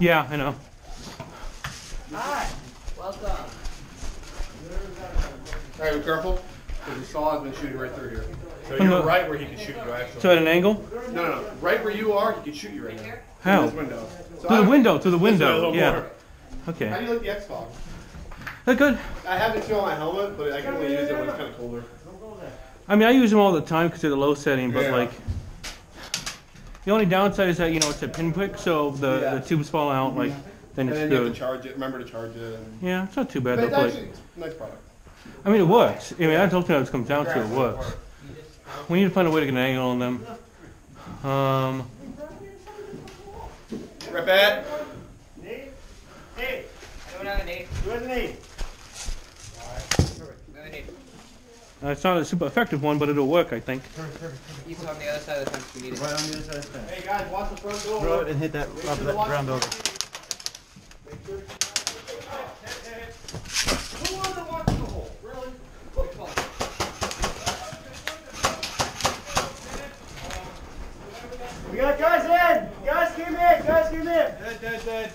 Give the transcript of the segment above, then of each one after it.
Yeah, I know. Hi. Welcome. All right, be careful, because the saw has been shooting right through here. So you're right where he can shoot you, actually. So at an angle? No, no, no. Right where you are, he can shoot you right now. How? Through this window. So through the window, through the window, yeah. Okay. How do you like the Xbox? They're good. I have it too on my helmet, but I can only use it when it's kind of colder. I mean, I use them all the time because they're the low setting, but Yeah. like, the only downside is that you know it's a pinprick, so the, Yeah. the tubes fall out. Like, then And it's then you have good. to charge it, remember to charge it. And... Yeah, it's not too bad. But though, it's but- actually a nice product. I mean, it works. I mean, that's ultimately what it comes down to. It works. We need to find a way to get an angle on them. Um, Right back. Nate. Hey. Go down, Nate. Where's Nate? Go, Nate. uh, it's not a super effective one, but it'll work, I think. He's on the other side of the fence. We need it. Right on the other side of the fence. Hey guys, watch the front door. Throw it and hit that, up that ground over. Who wants to watch the hole? Really? We got guys in. Guys came in. Guys came in. Dead, dead, dead.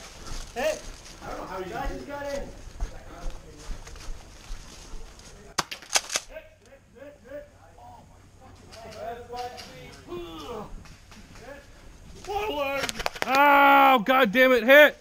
Hey. I don't know how you guys just got in. Oh, god damn it, hit!